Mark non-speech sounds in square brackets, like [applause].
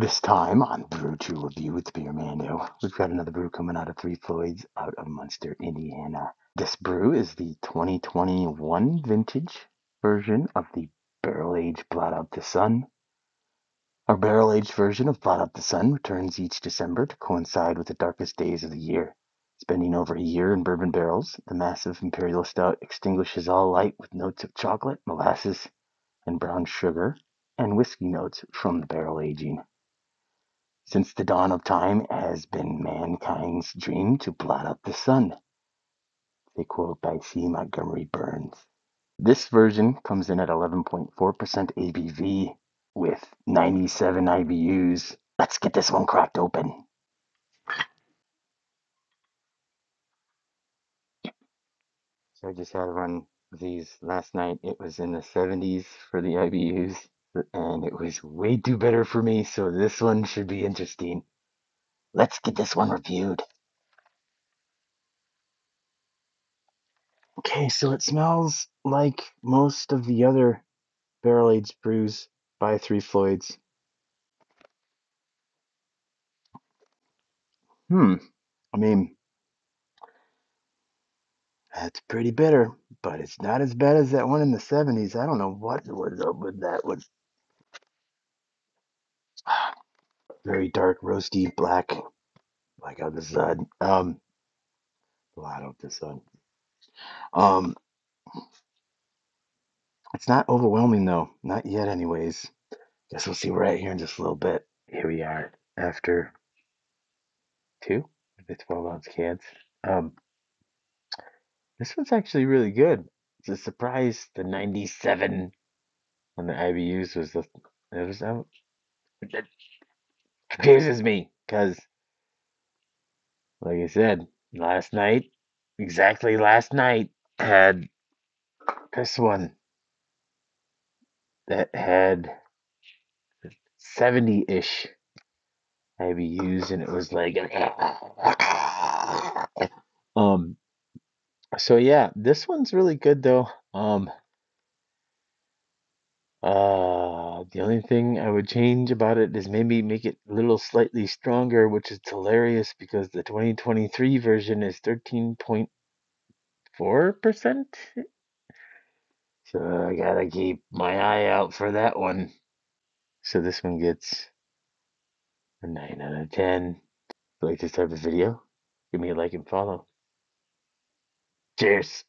This time on Brew to Review with Beer Mando, we've got another brew coming out of Three Floyds out of Munster, Indiana. This brew is the 2021 vintage version of the Barrel Age Blot Out the Sun. Our barrel aged version of Blot Out the Sun returns each December to coincide with the darkest days of the year. Spending over a year in bourbon barrels, the massive Imperial Stout extinguishes all light with notes of chocolate, molasses, and brown sugar, and whiskey notes from the barrel aging. Since the dawn of time has been mankind's dream to blot out the sun. A quote by C. Montgomery Burns. This version comes in at 11.4% ABV with 97 IBUs. Let's get this one cracked open. So I just had one of these last night. It was in the 70s for the IBUs and it was way too bitter for me, so this one should be interesting. Let's get this one reviewed. Okay, so it smells like most of the other barrel aged brews by Three Floyds. Hmm. I mean, that's pretty bitter, but it's not as bad as that one in the 70s. I don't know what was up with that one. Very dark, roasty black, like out the sun. Um, blot out the sun. Um, it's not overwhelming though, not yet, anyways. Guess we'll see at here in just a little bit. Here we are after two of the 12 ounce cans. Um, this one's actually really good. It's a surprise. The 97 on the IBUs was the it was out. Confuses me because, like I said, last night, exactly last night, had this one that had 70 ish IBUs, and it was like, [laughs] um, so yeah, this one's really good though. Um, uh, the only thing I would change about it is maybe make it a little slightly stronger, which is hilarious because the 2023 version is 13.4%. So I gotta keep my eye out for that one. So this one gets a 9 out of 10. If you like this type of video, give me a like and follow. Cheers.